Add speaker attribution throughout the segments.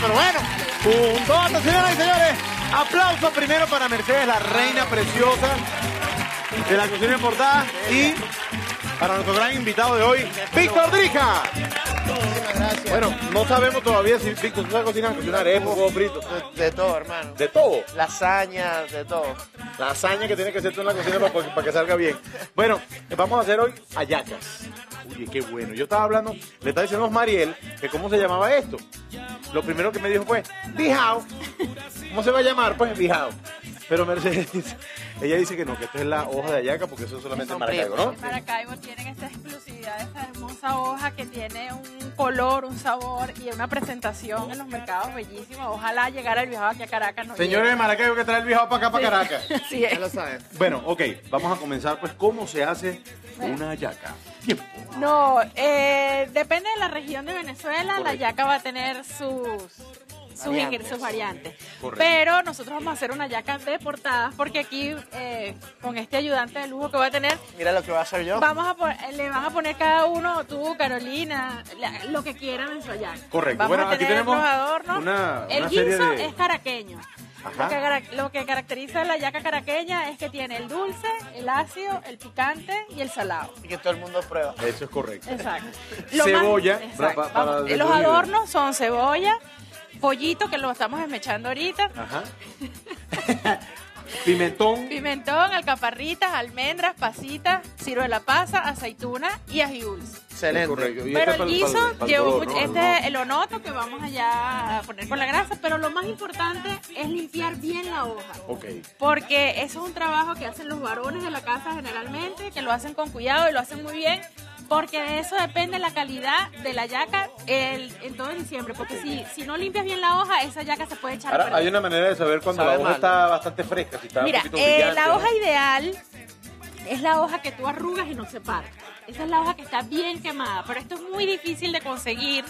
Speaker 1: pero bueno. Punto, señoras y señores. Aplauso primero para Mercedes, la reina preciosa de la cocina importada. Y para nuestro gran invitado de hoy, Víctor Drija.
Speaker 2: Gracias.
Speaker 1: Bueno, no sabemos todavía si Víctor tú sabes cocinar, cocinar arepas, huevos fritos.
Speaker 2: de, de todo, hermano.
Speaker 1: De todo.
Speaker 2: Lasaña, de todo.
Speaker 1: La hazaña que tiene que hacer tú en la cocina para, para que salga bien. Bueno, vamos a hacer hoy hallacas. Oye, qué bueno. Yo estaba hablando, le estaba diciendo a Mariel que cómo se llamaba esto. Lo primero que me dijo fue, bijao. ¿Cómo se va a llamar? Pues bijao. Pero Mercedes, dice- ella dice que no, que esta es la hoja de hallaca porque eso es solamente en Maracaibo. ¿no?
Speaker 3: Maracaibo tienen esta exclusividad, esta hermosa hoja que tiene un color, un sabor y una presentación en los mercados bellísima. Ojalá llegara el viajado aquí a Caracas. No
Speaker 1: Señores de Maracaibo que trae el bijao para acá, para Caracas.
Speaker 3: Sí, es.
Speaker 2: Ya lo saben.
Speaker 1: Bueno, ok, vamos a comenzar pues cómo se hace una hallaca. Tiempo.
Speaker 3: No, eh, depende de la región de Venezuela, la yaca va a tener sus, sus,
Speaker 2: Variantes.
Speaker 3: ingres- sus variantes.
Speaker 1: Correcto.
Speaker 3: Pero nosotros vamos a hacer una yaca de portadas porque aquí, eh, con este ayudante de lujo que voy a tener,
Speaker 2: Mira lo que voy a hacer yo.
Speaker 3: Vamos a le van a poner cada uno, tú, Carolina, la- lo que quieran en su hallaca.
Speaker 1: Correcto.
Speaker 3: Vamos
Speaker 1: Bueno,
Speaker 3: a
Speaker 1: aquí
Speaker 3: tener
Speaker 1: tenemos
Speaker 3: los adornos.
Speaker 1: una-
Speaker 3: el
Speaker 1: una
Speaker 3: guiso
Speaker 1: de-
Speaker 3: es caraqueño. Lo que, cara- lo que caracteriza a la yaca caraqueña es que tiene el dulce, el ácido, el picante y el salado.
Speaker 2: Y que todo el mundo prueba.
Speaker 1: Eso es correcto.
Speaker 3: Exacto.
Speaker 1: Cebolla,
Speaker 3: exacto.
Speaker 1: para
Speaker 3: Vamos,
Speaker 1: el
Speaker 3: los adornos son cebolla, pollito que lo estamos esmechando ahorita,
Speaker 1: Ajá. Pimentón.
Speaker 3: pimentón, alcaparritas, almendras, pasitas, ciruela pasa, aceituna y ají dulce.
Speaker 2: Excelente.
Speaker 1: Correcto. Y
Speaker 3: Pero
Speaker 1: este
Speaker 3: el
Speaker 1: es
Speaker 3: guiso
Speaker 1: para- para
Speaker 3: este el onoto que vamos allá a poner con la grasa, pero lo más importante es limpiar bien la hoja.
Speaker 1: Ok.
Speaker 3: Porque eso es un trabajo que hacen los varones de la casa generalmente, que lo hacen con cuidado y lo hacen muy bien, porque de eso depende la calidad de la yaca el- en todo diciembre. Porque si, si no limpias bien la hoja, esa yaca se puede echar a
Speaker 1: Ahora, hay una manera de saber cuando
Speaker 2: Sabe
Speaker 1: la hoja
Speaker 2: mal.
Speaker 1: está bastante fresca, si está
Speaker 3: Mira,
Speaker 1: un
Speaker 3: eh,
Speaker 1: brillante,
Speaker 3: la
Speaker 1: ¿no?
Speaker 3: hoja ideal es la hoja que tú arrugas y no se parte. Esa es la hoja que está bien quemada, pero esto es muy difícil de conseguir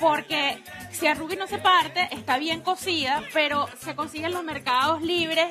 Speaker 3: porque si arruga y no se parte, está bien cocida, pero se consigue en los mercados libres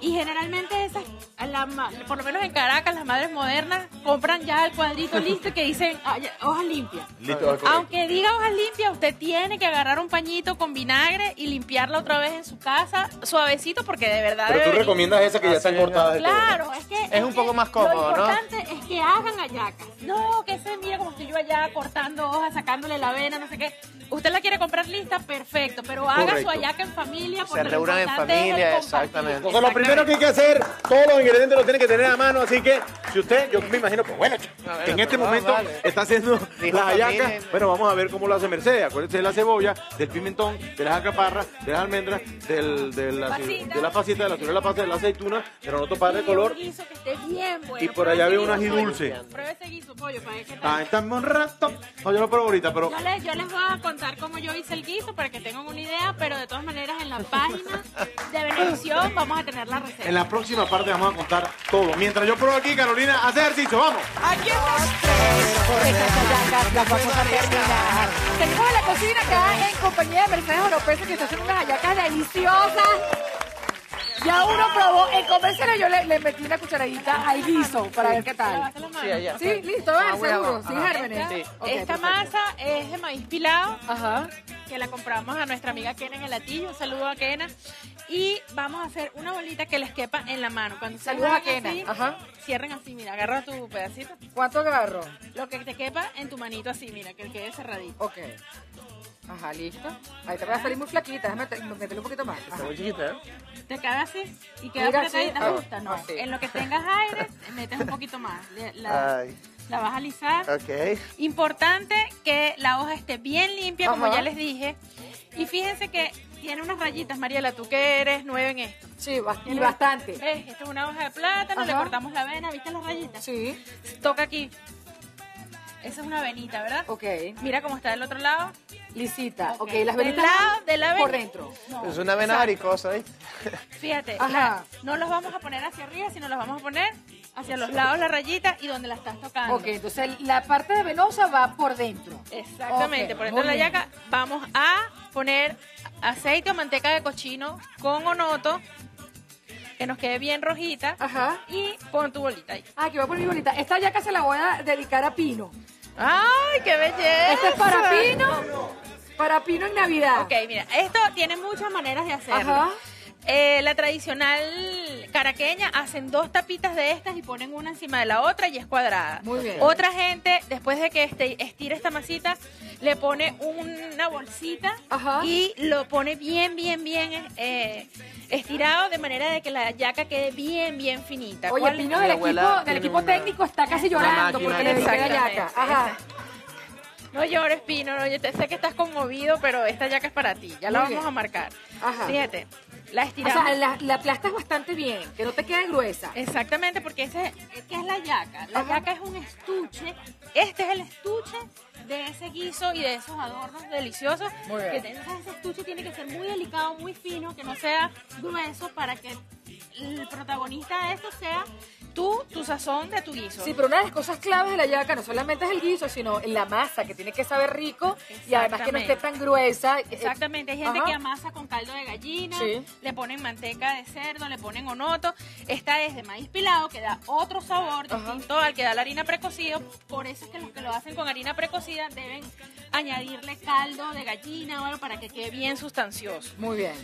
Speaker 3: y generalmente esas, la por lo menos en Caracas, las madres modernas compran ya el cuadrito listo que dicen ah, hojas limpias.
Speaker 1: Listo.
Speaker 3: Aunque diga hojas limpias, usted tiene que agarrar un pañito con vinagre y limpiarla otra vez en su casa, suavecito, porque de verdad.
Speaker 1: Pero tú recomiendas esas que ya están cortadas.
Speaker 3: Claro, es que.
Speaker 2: Es un poco más cómodo,
Speaker 3: Lo
Speaker 2: ¿no?
Speaker 3: importante es que hagan hallacas. No, que se mira como estoy yo allá cortando hojas, sacándole la avena, no sé qué. Usted la quiere comprar lista, perfecto, pero haga
Speaker 1: Correcto.
Speaker 3: su hallaca en familia.
Speaker 2: Se
Speaker 3: porque lo
Speaker 2: reúnan en familia, exactamente.
Speaker 1: Entonces, lo primero que hay que hacer, todos los ingredientes los tiene que tener a mano, así que si usted, yo me imagino que bueno, que en este
Speaker 2: pero
Speaker 1: momento
Speaker 2: vale.
Speaker 1: está haciendo
Speaker 2: Dijo
Speaker 1: la hallaca,
Speaker 2: familia.
Speaker 1: bueno, vamos a ver cómo lo hace Mercedes. Acuérdense de la cebolla, del pimentón, de las alcaparras, de las almendras, del, de, la,
Speaker 3: Pasita.
Speaker 1: de la pasita, de la ciruela pasa, de la aceituna, del noto para de color.
Speaker 3: un guiso que esté bien bueno.
Speaker 1: Y por allá veo un ají dulce.
Speaker 3: Pruebe ese guiso, pollo, para ver qué tal.
Speaker 1: Ah, está un rato. No, yo lo pruebo ahorita, pero
Speaker 3: Yo les, yo les voy a contar cómo yo hice el guiso para que tengan una idea, pero de todas maneras en la página de Benevisión vamos a tener la receta.
Speaker 1: en la próxima parte vamos a contar todo. Mientras yo pruebo aquí, Carolina, hace ejercicio, vamos.
Speaker 3: Aquí estamos. A la cocina acá en compañía de Mercedes Oropesa que está haciendo unas hallacas deliciosas. Ya uno probó, en comercial yo le, le metí una cucharadita al guiso para ver qué tal.
Speaker 2: Sí, allá.
Speaker 3: Sí, listo.
Speaker 2: Ah, voy a-
Speaker 3: seguro, sin gérmenes.
Speaker 2: Sí.
Speaker 3: Ok,
Speaker 4: Esta
Speaker 3: perfecto.
Speaker 4: masa es de maíz pilado,
Speaker 3: Ajá.
Speaker 4: que la compramos a nuestra amiga Kena en el latillo. Un saludo a Kena. Y vamos a hacer una bolita que les quepa en la mano. Cuando
Speaker 3: Saludos a Kena.
Speaker 4: así,
Speaker 3: Ajá.
Speaker 4: Cierren así, mira, agarra tu pedacito.
Speaker 3: ¿Cuánto agarro?
Speaker 4: Lo que te quepa en tu manito así, mira, que quede cerradito.
Speaker 3: Ok. Ajá, listo. Ahí te va a salir muy flaquita, déjame te- meterle un poquito más.
Speaker 2: Está
Speaker 3: Ajá.
Speaker 2: muy chiquita, ¿eh?
Speaker 4: Te queda así y queda
Speaker 3: Mira,
Speaker 4: apretadita
Speaker 3: sí. Ah,
Speaker 4: justa, ¿no?
Speaker 3: así.
Speaker 4: En lo que tengas aire, metes un poquito más. La,
Speaker 2: Ay,
Speaker 4: la vas a alisar.
Speaker 2: ok.
Speaker 4: Importante que la hoja esté bien limpia, como
Speaker 3: Ajá.
Speaker 4: ya les dije. Y fíjense que tiene unas rayitas, Mariela, tú que eres nueva en esto.
Speaker 3: Sí, y bastante.
Speaker 4: ¿Ves? Esta es una hoja de plátano, le cortamos la avena, ¿viste las rayitas?
Speaker 3: Sí,
Speaker 4: Toca aquí. Esa es una venita, ¿verdad?
Speaker 3: ok.
Speaker 4: Mira cómo está del otro lado.
Speaker 3: Lisita. Ok, las venitas
Speaker 4: lado de la
Speaker 3: por dentro.
Speaker 4: No,
Speaker 2: Es una vena
Speaker 4: exacto.
Speaker 2: varicosa, ¿viste?
Speaker 4: Fíjate,
Speaker 3: Ajá.
Speaker 4: la- no los vamos a poner hacia arriba, sino los vamos a poner hacia los lados la rayita y donde la estás tocando.
Speaker 3: Ok, entonces la parte de venosa va por dentro.
Speaker 4: Exactamente,
Speaker 3: Ok,
Speaker 4: por dentro de la
Speaker 3: bien.
Speaker 4: yaca vamos a poner aceite o manteca de cochino con onoto, que nos quede bien rojita,
Speaker 3: Ajá.
Speaker 4: y pon tu bolita ahí.
Speaker 3: Ah, que va por mi bolita. Esta yaca se la voy a dedicar a Pino.
Speaker 4: ¡Ay, qué belleza!
Speaker 3: Este es para Pino.
Speaker 5: Para Pino en Navidad.
Speaker 3: Ok, mira, esto tiene muchas maneras de hacerlo.
Speaker 5: Ajá.
Speaker 3: Eh, la tradicional caraqueña hacen dos tapitas de estas y ponen una encima de la otra y es cuadrada.
Speaker 5: Muy bien.
Speaker 3: Otra gente, después de que este, estira esta masita, le pone una bolsita
Speaker 5: Ajá.
Speaker 3: y lo pone bien, bien, bien eh, estirado de manera de que la yaca quede bien, bien finita.
Speaker 5: Oye,
Speaker 3: ¿Cuál-
Speaker 5: Pino del equipo, del equipo
Speaker 2: una-
Speaker 5: técnico está casi llorando porque le dediqué la yaca. Ajá.
Speaker 3: No llores, Pino, no, yo te- sé que estás conmovido, pero esta yaca es para ti. Ya la
Speaker 5: Muy
Speaker 3: vamos
Speaker 5: bien.
Speaker 3: a marcar.
Speaker 5: Ajá.
Speaker 3: Fíjate, la
Speaker 5: O
Speaker 3: estiramos.
Speaker 5: sea, la, la aplastas bastante bien, que no te quede gruesa.
Speaker 3: Exactamente, porque ese ¿qué es la yaca? La
Speaker 5: Ajá.
Speaker 3: yaca es un estuche. Este es el estuche de ese guiso y de esos adornos deliciosos.
Speaker 5: Muy bien.
Speaker 3: Que te- ese estuche tiene que ser muy delicado, muy fino, que no sea grueso para que el protagonista de esto sea tú, tu sazón de tu guiso.
Speaker 5: Sí, pero una de las cosas claves de la yaca no solamente es el guiso, sino la masa, que tiene que saber rico y además que no esté tan gruesa.
Speaker 3: Exactamente, hay gente
Speaker 5: Ajá.
Speaker 3: que amasa con caldo de gallina,
Speaker 5: Sí.
Speaker 3: le ponen manteca de cerdo, le ponen onoto. Esta es de maíz pilado, que da otro sabor
Speaker 5: Ajá.
Speaker 3: distinto al que da la harina precocida. Por eso es que los que lo hacen con harina precocida deben añadirle caldo de gallina o algo para que quede bien sustancioso.
Speaker 5: Muy bien.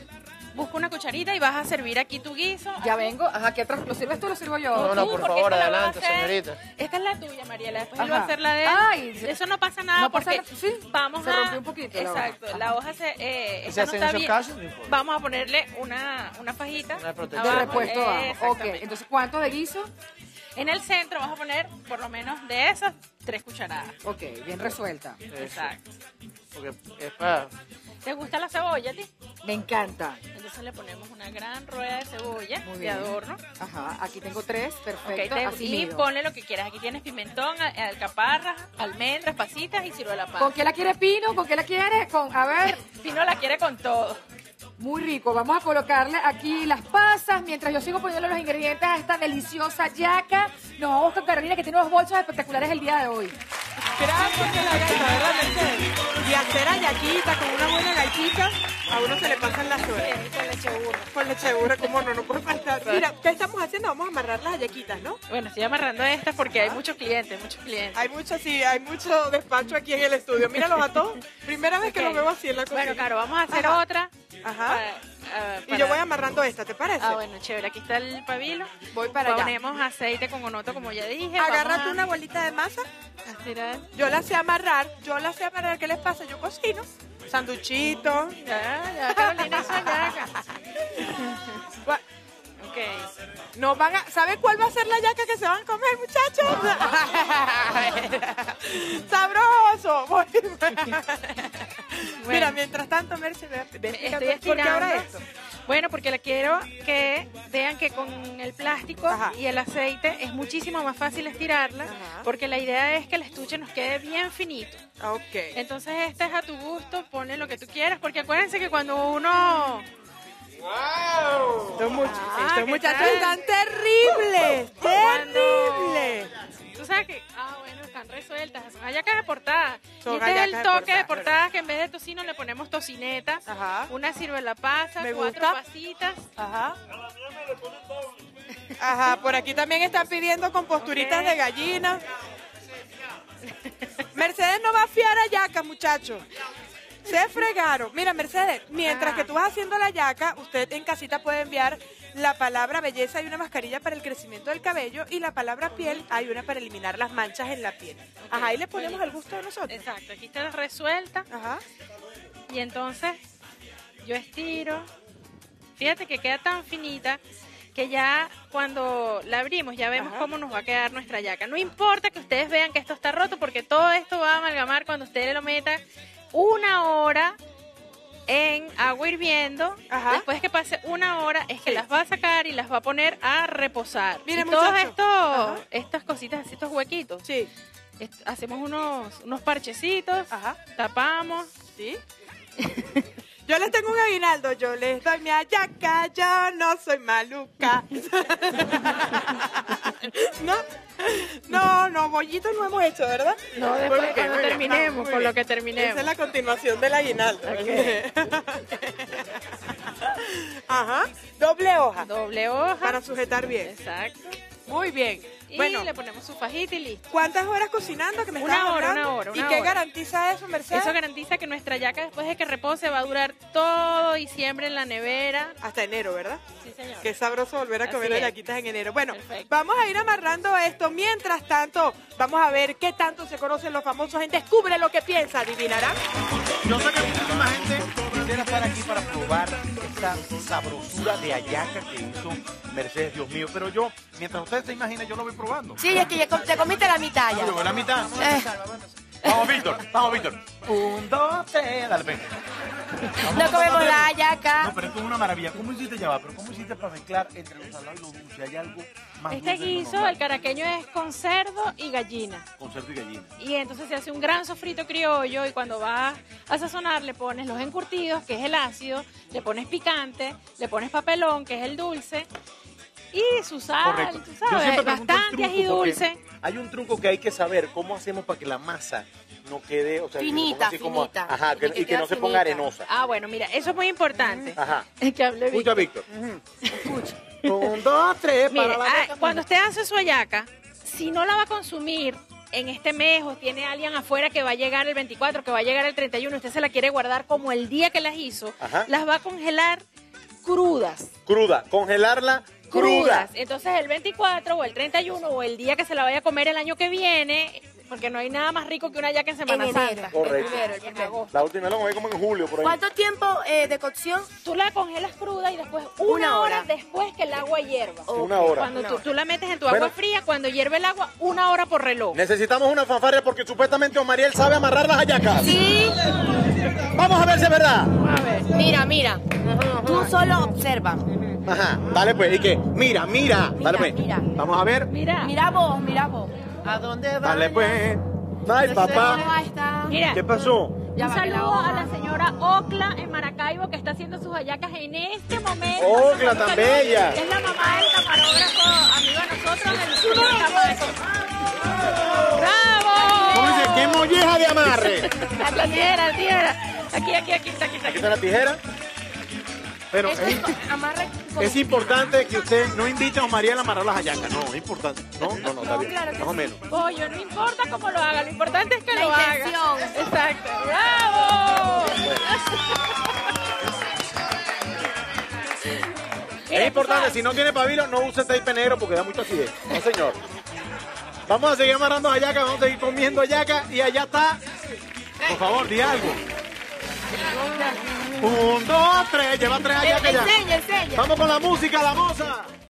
Speaker 3: Busca una cucharita y vas a servir aquí tu guiso.
Speaker 5: Ya vengo. Ajá, ¿qué atrás? ¿Lo sirves tú o lo sirvo yo?
Speaker 2: No, no, por favor, adelante,
Speaker 3: hacer-
Speaker 2: señorita.
Speaker 3: Esta es la tuya, Mariela. Después él va a hacer la de él.
Speaker 5: Ay,
Speaker 3: Eso no pasa nada
Speaker 5: no pasa
Speaker 3: porque
Speaker 5: nada, sí,
Speaker 3: vamos
Speaker 5: se
Speaker 3: a...
Speaker 5: rompió un poquito la hoja.
Speaker 3: Exacto. La hoja se... Eh,
Speaker 2: ¿Y
Speaker 3: esta
Speaker 2: se
Speaker 3: no
Speaker 2: hacen
Speaker 3: está bien.
Speaker 2: casos? No.
Speaker 3: Vamos a ponerle una, una fajita.
Speaker 2: Una protección.
Speaker 5: De
Speaker 3: abajo.
Speaker 5: repuesto abajo. Ok, entonces, ¿cuánto de guiso?
Speaker 3: En el centro vas a poner por lo menos de esas tres cucharadas.
Speaker 5: Ok, bien resuelta.
Speaker 3: Exacto.
Speaker 2: Porque es para...
Speaker 3: ¿Te gusta la cebolla a ti?
Speaker 5: Me encanta.
Speaker 3: Entonces le ponemos una gran rueda de cebolla de adorno.
Speaker 5: Ajá, aquí tengo tres, perfecto.
Speaker 3: te-
Speaker 5: así
Speaker 3: y ponle lo que quieras. Aquí tienes pimentón, al- alcaparras, almendras, pasitas y ciruela
Speaker 5: ¿Con
Speaker 3: pasa.
Speaker 5: qué la quiere Pino? ¿Con qué la quiere? Con, a ver,
Speaker 3: Pino la quiere con todo.
Speaker 5: muy rico. Vamos a colocarle aquí las pasas mientras yo sigo poniendo los ingredientes a esta deliciosa yaca. Nos vamos con Carolina que tiene unos bolsos espectaculares el día de hoy.
Speaker 6: Gracias que la gaita, ¿verdad, Mercedes? Y hacer ayaquita con una buena gaitita, a uno se le pasan las horas.
Speaker 3: Con leche de burro.
Speaker 6: Con leche de burro, como no, no puede faltar. Mira, ¿qué estamos haciendo? Vamos a amarrar las ayaquitas, ¿no?
Speaker 3: Bueno, estoy amarrando estas porque hay muchos clientes, muchos clientes.
Speaker 6: Hay mucho, sí, hay mucho despacho aquí en el estudio. Míralos a todos. Primera vez que
Speaker 3: Ok.
Speaker 6: los veo así en la cocina.
Speaker 3: Bueno, claro, vamos a hacer
Speaker 6: Ajá.
Speaker 3: otra.
Speaker 6: Ajá.
Speaker 3: para- ah,
Speaker 6: Y yo voy amarrando esta, ¿te parece?
Speaker 3: Ah, bueno, chévere. Aquí está el pabilo.
Speaker 6: Voy para allá.
Speaker 3: Ponemos aceite con onoto, como ya dije.
Speaker 6: Agárrate
Speaker 3: a-
Speaker 6: una bolita de masa.
Speaker 3: tirar.
Speaker 6: Yo la sé amarrar. Yo la sé amarrar. ¿Qué les pasa? Yo cocino. Sanduchito.
Speaker 3: Ya, ya, Carolina hizo yaca.
Speaker 6: Va-
Speaker 3: Ok.
Speaker 6: No van a... ¿Saben cuál va a ser la yaca que se van a comer, muchachos? ¡Sabroso! Mira, mientras tanto, Merce, ve,
Speaker 3: Estoy
Speaker 6: explicando por qué ahora
Speaker 3: estirando.
Speaker 6: esto.
Speaker 3: Bueno, porque le quiero que vean que con el plástico
Speaker 6: Ajá.
Speaker 3: y el aceite es muchísimo más fácil estirarla,
Speaker 6: Ajá.
Speaker 3: porque la idea es que el estuche nos quede bien finito.
Speaker 6: Ok.
Speaker 3: Entonces este es a tu gusto, ponle lo que tú quieras, porque acuérdense que cuando uno...
Speaker 6: Estos, much-
Speaker 3: Ah,
Speaker 6: estos
Speaker 3: ¿qué
Speaker 6: muchachos
Speaker 3: tal?
Speaker 6: están terribles,
Speaker 3: Cuando-
Speaker 6: terribles.
Speaker 3: Tú sabes que... Ah, bueno, están resueltas, son hallacas de portada. Y este es el toque de
Speaker 6: portada,
Speaker 3: que en vez de tocino le ponemos tocineta,
Speaker 6: Ajá.
Speaker 3: una ciruela pasa,
Speaker 6: Me
Speaker 3: cuatro
Speaker 6: gusta.
Speaker 3: pasitas.
Speaker 6: Ajá. Ajá, por aquí también están pidiendo con posturitas
Speaker 3: Ok.
Speaker 6: de gallina. Mercedes no va a fiar a yaca, muchachos. Se fregaron. Mira, Mercedes, mientras que tú vas haciendo la yaca, usted en casita puede enviar la palabra belleza y una mascarilla para el crecimiento del cabello y la palabra piel hay una para eliminar las manchas en la piel. Ajá, ahí le ponemos al gusto de nosotros.
Speaker 3: Exacto, aquí está resuelta.
Speaker 6: Ajá.
Speaker 3: Y entonces yo estiro. Fíjate que queda tan finita que ya cuando la abrimos ya vemos
Speaker 6: Ajá.
Speaker 3: cómo nos va a quedar nuestra yaca. No importa que ustedes vean que esto está roto porque todo esto va a amalgamar cuando usted lo meta una hora en agua hirviendo.
Speaker 6: Ajá.
Speaker 3: Después que pase una hora es que
Speaker 6: Sí.
Speaker 3: las va a sacar y las va a poner a reposar.
Speaker 6: Mire,
Speaker 3: y todos estos, estas cositas, estos huequitos,
Speaker 6: Sí.
Speaker 3: hacemos unos, unos parchecitos,
Speaker 6: Ajá.
Speaker 3: tapamos.
Speaker 6: ¿Sí? Yo les tengo un aguinaldo, yo les doy mi ayaca, yo no soy maluca. No, no, hemos hecho, ¿verdad?
Speaker 3: No, después
Speaker 6: bien,
Speaker 3: cuando
Speaker 6: bien.
Speaker 3: terminemos, con lo que terminemos.
Speaker 6: Esa es la continuación del aguinaldo. Ajá, doble hoja
Speaker 3: Doble hoja.
Speaker 6: para sujetar bien.
Speaker 3: Exacto.
Speaker 6: Muy bien.
Speaker 3: Y
Speaker 6: Bueno.
Speaker 3: le ponemos su fajita y listo.
Speaker 6: ¿Cuántas horas cocinando que me
Speaker 3: Una
Speaker 6: estabas
Speaker 3: hora,
Speaker 6: hablando?
Speaker 3: una hora, una
Speaker 6: ¿Y qué
Speaker 3: hora.
Speaker 6: garantiza eso, Mercedes?
Speaker 3: Eso garantiza que nuestra yaca después de que repose va a durar todo diciembre en la nevera.
Speaker 6: Hasta enero, ¿verdad?
Speaker 3: Sí, señor.
Speaker 6: Qué sabroso volver a comer
Speaker 3: es.
Speaker 6: yaquitas en enero. Bueno,
Speaker 3: Perfecto.
Speaker 6: vamos a ir amarrando esto. Mientras tanto, vamos a ver qué tanto se conocen los famosos en Descubre lo que piensa, adivinarán.
Speaker 1: Yo sé que muchísima gente quisiera estar aquí para probar sabrosura de ayaca que hizo Mercedes, Dios mío. Pero yo, mientras ustedes se imaginen, yo lo voy probando.
Speaker 7: Sí, es que ya com- te comiste la mitad ya.
Speaker 1: Yo voy a la mitad.
Speaker 7: Eh.
Speaker 1: Vamos, Víctor. Vamos, Víctor. Un, dos, tres. Dale, ven.
Speaker 7: No comemos la hallaca.
Speaker 1: No, pero esto es una maravilla. ¿Cómo hiciste ya va? Pero ¿cómo hiciste para mezclar entre lo salado y lo dulce? ¿Hay algo más
Speaker 3: Este
Speaker 1: dulce
Speaker 3: guiso, el caraqueño es con cerdo y gallina.
Speaker 1: Con cerdo y gallina.
Speaker 3: Y entonces se hace un gran sofrito criollo y cuando vas a sazonar le pones los encurtidos, que es el ácido, le pones picante, le pones papelón, que es el dulce, y su sal,
Speaker 1: Correcto.
Speaker 3: tú sabes, bastante ají dulce.
Speaker 1: Hay un truco que hay que saber cómo hacemos para que la masa no quede, o sea, que se
Speaker 7: Finita,
Speaker 1: ponga así como-
Speaker 7: finita.
Speaker 1: ajá, que-
Speaker 7: Y que
Speaker 1: y que
Speaker 7: queda
Speaker 1: no se ponga arenosa.
Speaker 3: Ah, bueno, mira, eso es muy importante.
Speaker 1: Ajá.
Speaker 3: Es que hable
Speaker 1: Escucha,
Speaker 3: Víctor.
Speaker 1: Víctor. Un, dos, tres,
Speaker 3: Mire,
Speaker 1: para la
Speaker 3: ah, cuando usted hace su hallaca, si no la va a consumir en este mes o tiene alguien afuera que va a llegar el 24, que va a llegar el 31, usted se la quiere guardar como el día que las hizo,
Speaker 1: Ajá.
Speaker 3: las va a congelar crudas.
Speaker 1: Cruda, congelarla.
Speaker 3: Crudas. Entonces el 24 o el 31 o el día que se la vaya a comer el año que viene, porque no hay nada más rico que una yaca en Semana
Speaker 7: En.
Speaker 3: Santa.
Speaker 1: Correcto.
Speaker 7: El primero, el.
Speaker 1: La última la comí como en julio, por ahí.
Speaker 7: ¿Cuánto tiempo eh, de cocción?
Speaker 3: Tú la congelas cruda y después una,
Speaker 7: Una
Speaker 3: hora.
Speaker 7: hora.
Speaker 3: después que el agua hierva.
Speaker 1: Una hora.
Speaker 3: Cuando
Speaker 7: Una
Speaker 3: tú,
Speaker 7: hora.
Speaker 3: tú la metes en tu
Speaker 1: Bueno.
Speaker 3: agua fría, cuando hierve el agua, una hora por reloj.
Speaker 1: Necesitamos una fanfarria porque supuestamente Omariel sabe amarrar las hallacas.
Speaker 7: Sí.
Speaker 1: Vamos a ver si es verdad.
Speaker 3: A ver.
Speaker 7: Mira, mira. Tú solo observa.
Speaker 1: Ajá. Dale pues, ¿y qué? Mira, mira. Dale pues.
Speaker 7: mira.
Speaker 1: Vamos a ver.
Speaker 3: Mira,
Speaker 7: Mira vos, mira vos.
Speaker 2: ¿A dónde va?
Speaker 1: Dale pues. Ay, papá.
Speaker 3: Mira.
Speaker 1: ¿Qué pasó?
Speaker 7: Ya
Speaker 3: un
Speaker 7: que
Speaker 3: saludo a la señora Ocla en Maracaibo que está haciendo sus hallacas en este momento.
Speaker 1: Ocla, tan bella.
Speaker 3: Es la mamá del camarógrafo, amigo de nosotros, del sur de. ¡Bravo!
Speaker 1: ¿Cómo dice? ¡Qué molleja de amarre!
Speaker 3: La tijera, la tijera. Aquí, aquí, aquí, está, aquí, está,
Speaker 1: Aquí
Speaker 3: aquí.
Speaker 1: está la tijera. Pero es, importante que usted no invite a Omariel a amarrar las hallacas. No, es importante. No, no, no, está bien.
Speaker 7: claro
Speaker 1: Más o menos.
Speaker 3: Pollo, no importa cómo lo haga, lo importante es que
Speaker 7: La
Speaker 3: lo
Speaker 7: intención.
Speaker 3: haga. Exacto. ¡Bravo!
Speaker 1: Es importante, si no tiene pabilo, no use tape negro porque da mucho acidez. No, señor. Vamos a seguir amarrando hallaca, vamos a seguir comiendo hallaca y allá está. Por favor, di algo. Un, dos, tres, lleva tres ya.
Speaker 7: Enseña, enseña.
Speaker 1: Vamos con la música, la moza.